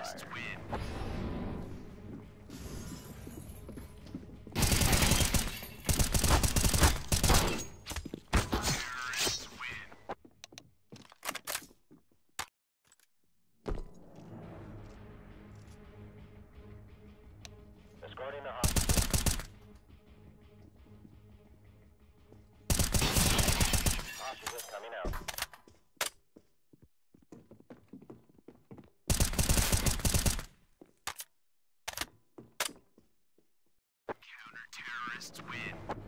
expired. Escorting the hostage. Terrorists win.